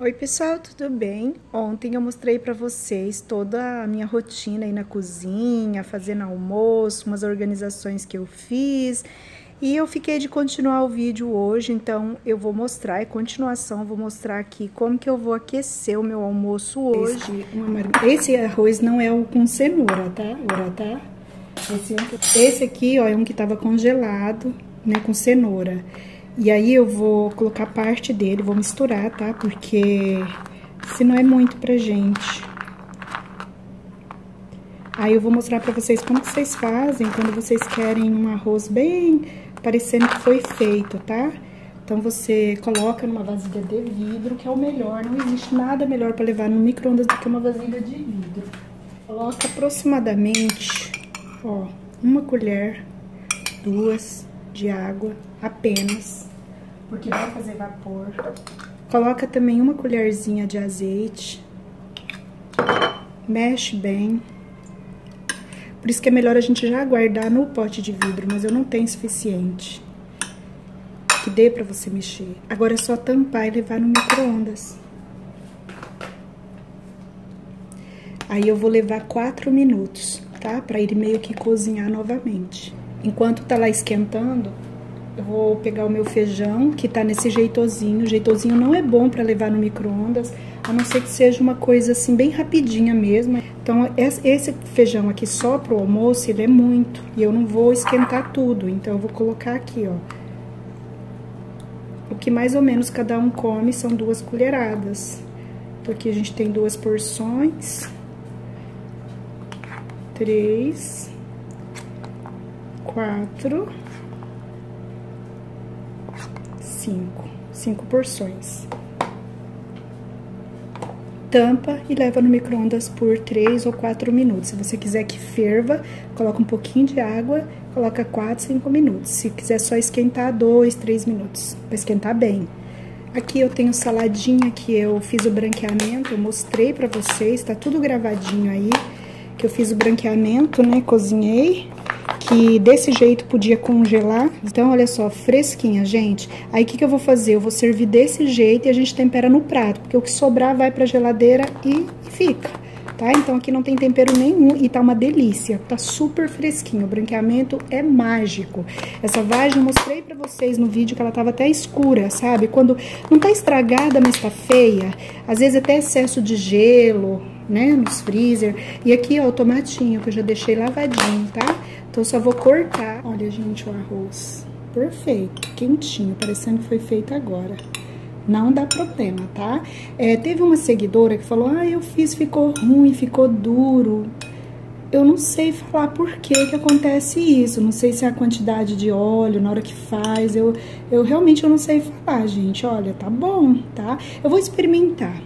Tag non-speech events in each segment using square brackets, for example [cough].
Oi pessoal, tudo bem? Ontem eu mostrei para vocês toda a minha rotina aí na cozinha, fazendo almoço, umas organizações que eu fiz. E eu fiquei de continuar o vídeo hoje, então eu vou mostrar, é continuação, vou mostrar aqui como que eu vou aquecer o meu almoço hoje. Esse, arroz não é o com cenoura, tá? Tá? Esse, esse aqui, ó, é um que tava congelado, né, com cenoura. E aí eu vou colocar parte dele, vou misturar, tá? Porque senão é muito pra gente. Aí eu vou mostrar pra vocês como que vocês fazem quando vocês querem um arroz bem parecendo que foi feito, tá? Então você coloca numa vasilha de vidro, que é o melhor. Não existe nada melhor para levar no micro-ondas do que uma vasilha de vidro. Coloca aproximadamente, ó, uma colher, duas de água apenas porque vai fazer vapor. Coloca também uma colherzinha de azeite. Mexe bem. Por isso que é melhor a gente já guardar no pote de vidro, mas eu não tenho suficiente. Que dê pra você mexer. Agora é só tampar e levar no micro-ondas. Aí eu vou levar 4 minutos, tá? Pra ele meio que cozinhar novamente. Enquanto tá lá esquentando, eu vou pegar o meu feijão, que tá nesse jeitozinho. O jeitozinho não é bom para levar no micro-ondas, a não ser que seja uma coisa assim, bem rapidinha mesmo. Então, esse feijão aqui só pro almoço, ele é muito. E eu não vou esquentar tudo, então eu vou colocar aqui, ó. O que mais ou menos cada um come são duas colheradas. Então, aqui a gente tem duas porções. Três. Quatro cinco, cinco porções. Tampa e leva no micro-ondas por 3 ou 4 minutos. Se você quiser que ferva, coloca um pouquinho de água, coloca 4, 5 minutos. Se quiser só esquentar, 2, 3 minutos, para esquentar bem. Aqui eu tenho saladinha que eu fiz o branqueamento, eu mostrei para vocês, tá tudo gravadinho aí, que eu fiz o branqueamento, né, cozinhei que desse jeito podia congelar. Então, olha só, fresquinha, gente. Aí, o que, que eu vou fazer? Eu vou servir desse jeito e a gente tempera no prato, porque o que sobrar vai pra geladeira e, fica. Tá? Então aqui não tem tempero nenhum e tá uma delícia, tá super fresquinho, o branqueamento é mágico. Essa vagem eu mostrei pra vocês no vídeo que ela tava até escura, sabe? Quando não tá estragada, mas tá feia, às vezes até excesso de gelo, né, nos freezer. E aqui, ó, o tomatinho que eu já deixei lavadinho, tá? Então, só vou cortar. Olha, gente, o arroz. Perfeito, quentinho, parecendo que foi feito agora. Não dá problema, tá? É, teve uma seguidora que falou, ah, eu fiz, ficou ruim, ficou duro. Eu não sei falar por que que acontece isso. Não sei se é a quantidade de óleo na hora que faz. Eu, eu realmente eu não sei falar, gente. Olha, tá bom, tá? Eu vou experimentar.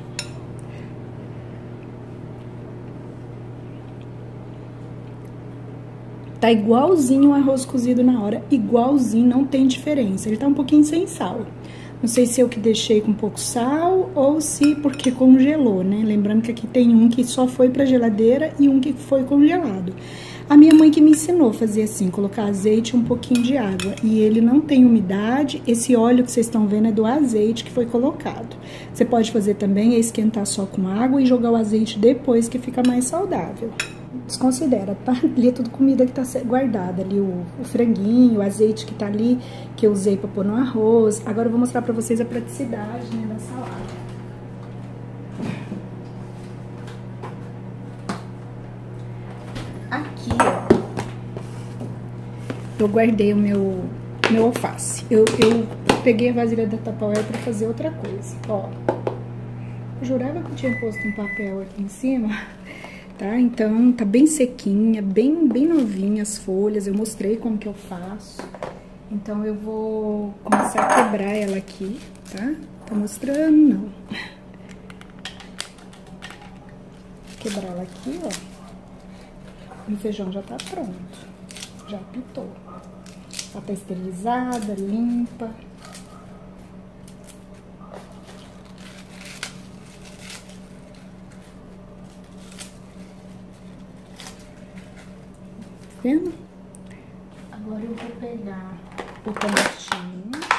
Tá igualzinho o arroz cozido na hora, igualzinho, não tem diferença. Ele tá um pouquinho sem sal. Não sei se eu que deixei com pouco sal ou se porque congelou, né? Lembrando que aqui tem um que só foi pra geladeira e um que foi congelado. A minha mãe que me ensinou a fazer assim, colocar azeite e um pouquinho de água. E ele não tem umidade, esse óleo que vocês estão vendo é do azeite que foi colocado. Você pode fazer também é esquentar só com água e jogar o azeite depois que fica mais saudável desconsidera, tá? [laughs] Ali é tudo comida que tá guardada, ali o, o, franguinho, o azeite que tá ali, que eu usei pra pôr no arroz. Agora eu vou mostrar pra vocês a praticidade, né, da salada. Aqui, ó, eu guardei o meu, meu alface. Eu, eu peguei a vasilha da Tupperware pra fazer outra coisa, ó. Eu jurava que eu tinha posto um papel aqui em cima [laughs] tá? Então, tá bem sequinha, bem, bem novinha as folhas, eu mostrei como que eu faço. Então, eu vou começar a quebrar ela aqui, tá? Tô mostrando, não. Quebrar ela aqui, ó. O feijão já tá pronto, já pitou. Ela tá esterilizada, limpa. Vendo? Agora eu vou pegar o tomatinho.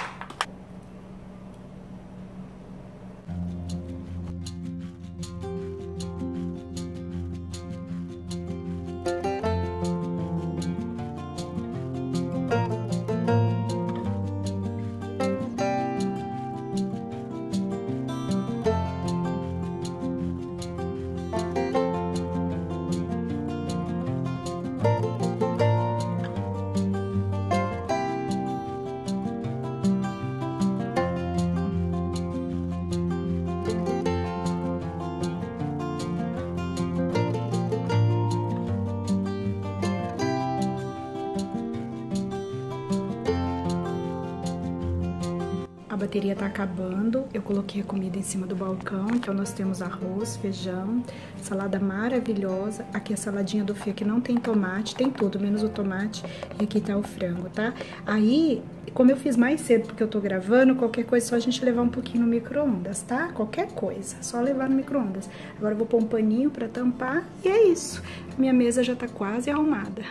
Bateria tá acabando. Eu coloquei a comida em cima do balcão, então nós temos arroz, feijão, salada maravilhosa. Aqui a saladinha do Fê que não tem tomate, tem tudo, menos o tomate. E aqui tá o frango, tá? Aí, como eu fiz mais cedo porque eu tô gravando, qualquer coisa é só a gente levar um pouquinho no micro-ondas, tá? Qualquer coisa, só levar no micro-ondas. Agora eu vou pôr um paninho pra tampar e é isso. Minha mesa já tá quase arrumada.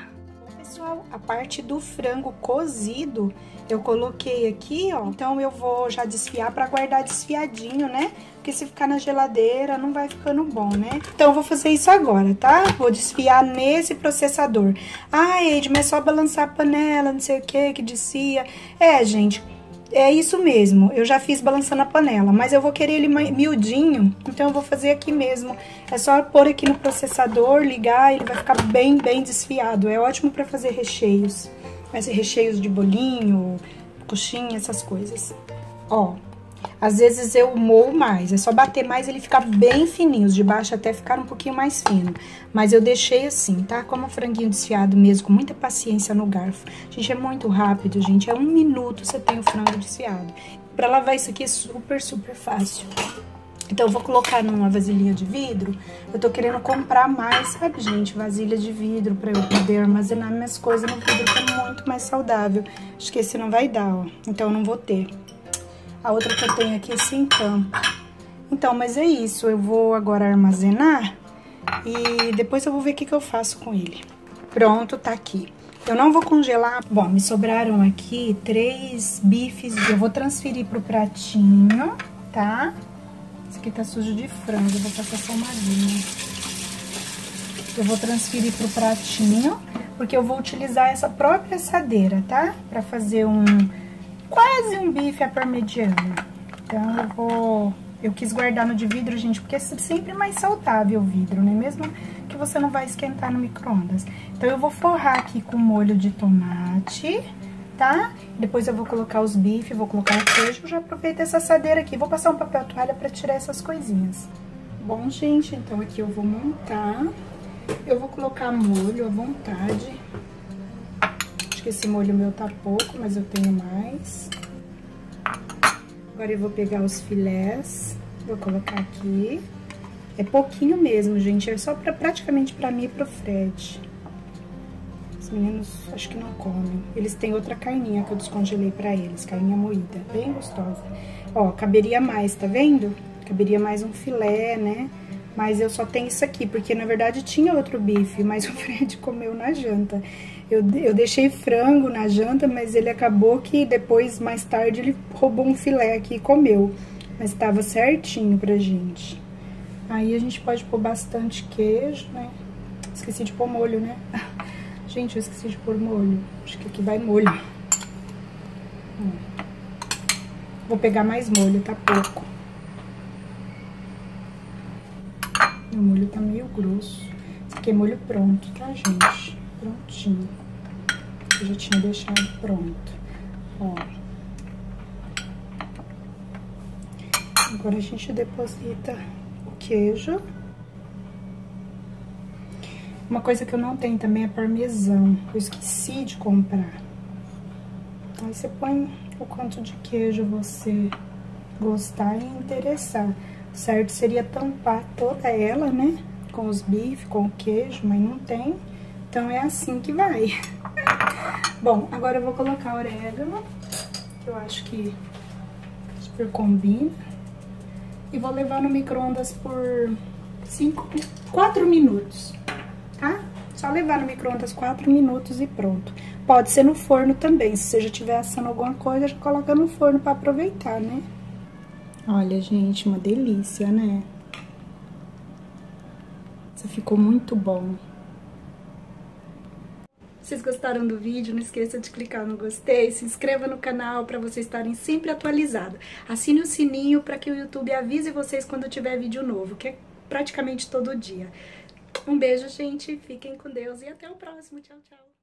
Pessoal, a parte do frango cozido eu coloquei aqui, ó. Então eu vou já desfiar pra guardar desfiadinho, né? Porque se ficar na geladeira não vai ficando bom, né? Então eu vou fazer isso agora, tá? Vou desfiar nesse processador. Ah, Ed, mas é só balançar a panela, não sei o que, que descia. É, gente, é isso mesmo, eu já fiz balançando a panela, mas eu vou querer ele miudinho, então eu vou fazer aqui mesmo. É só pôr aqui no processador, ligar, ele vai ficar bem, bem desfiado. É ótimo para fazer recheios, mas recheios de bolinho, coxinha, essas coisas. Ó, às vezes eu moo mais, é só bater mais ele fica bem fininho, os de baixo até ficaram um pouquinho mais fino. Mas eu deixei assim, tá? Como um franguinho desfiado mesmo, com muita paciência no garfo. Gente, é muito rápido, gente, é um minuto você tem o frango desfiado. Pra lavar isso aqui é super, super fácil. Então, eu vou colocar numa vasilhinha de vidro. Eu tô querendo comprar mais, sabe, gente? Vasilha de vidro pra eu poder armazenar minhas coisas no vidro, que é muito mais saudável. Acho que esse não vai dar, ó. Então, eu não vou ter. A outra que eu tenho aqui sem tampa. Então, mas é isso. Eu vou agora armazenar e depois eu vou ver o que, que eu faço com ele. Pronto, tá aqui. Eu não vou congelar. Bom, me sobraram aqui três bifes. Eu vou transferir pro pratinho, tá? Esse aqui tá sujo de frango. Eu vou passar linha. Eu vou transferir pro pratinho, porque eu vou utilizar essa própria assadeira, tá? Pra fazer um quase um bife à parmegiana. Então, eu vou... Eu quis guardar no de vidro, gente, porque é sempre mais saudável o vidro, né? Mesmo que você não vai esquentar no micro-ondas. Então, eu vou forrar aqui com molho de tomate, tá? Depois eu vou colocar os bifes, vou colocar o queijo. Já aproveito essa assadeira aqui. Vou passar um papel toalha pra tirar essas coisinhas. Bom, gente, então aqui eu vou montar. Eu vou colocar molho à vontade. Acho que esse molho meu tá pouco, mas eu tenho mais. Agora eu vou pegar os filés, vou colocar aqui. É pouquinho mesmo, gente, é só pra, praticamente pra mim e pro Fred. Os meninos acho que não comem. Eles têm outra carninha que eu descongelei pra eles, carninha moída, bem gostosa. Ó, caberia mais, tá vendo? Caberia mais um filé, né? Mas eu só tenho isso aqui, porque na verdade tinha outro bife, mas [laughs] o Fred comeu na janta. Eu, eu deixei frango na janta, mas ele acabou que depois, mais tarde, ele roubou um filé aqui e comeu. Mas estava certinho pra gente. Aí a gente pode pôr bastante queijo, né? Esqueci de pôr molho, né? [laughs] Gente, eu esqueci de pôr molho. Acho que aqui vai molho. Vou pegar mais molho, tá pouco. Meu molho tá meio grosso. Esse aqui é molho pronto, tá, gente? Prontinho. Eu já tinha deixado pronto. Ó. Agora a gente deposita o queijo. Uma coisa que eu não tenho também é parmesão. Eu esqueci de comprar. Aí você põe o quanto de queijo você gostar e interessar certo seria tampar toda ela, né? Com os bifes, com o queijo, mas não tem. Então, é assim que vai. [laughs] Bom, agora eu vou colocar orégano, que eu acho que super combina. E vou levar no micro-ondas por 5, 4 minutos, tá? Só levar no micro-ondas 4 minutos e pronto. Pode ser no forno também, se você já estiver assando alguma coisa, já coloca no forno para aproveitar, né? Olha, gente, uma delícia, né? Isso ficou muito bom. Vocês gostaram do vídeo? Não esqueça de clicar no gostei, se inscreva no canal para vocês estarem sempre atualizados. Assine o sininho para que o YouTube avise vocês quando tiver vídeo novo, que é praticamente todo dia. Um beijo, gente, fiquem com Deus e até o próximo. Tchau, tchau.